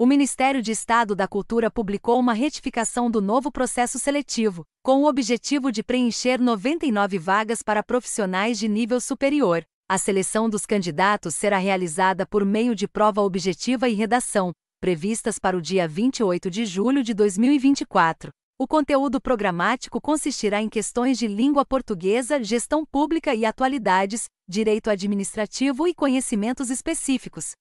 o Ministério de Estado da Cultura publicou uma retificação do novo processo seletivo, com o objetivo de preencher 99 vagas para profissionais de nível superior. A seleção dos candidatos será realizada por meio de prova objetiva e redação, previstas para o dia 28 de julho de 2024. O conteúdo programático consistirá em questões de língua portuguesa, gestão pública e atualidades, direito administrativo e conhecimentos específicos.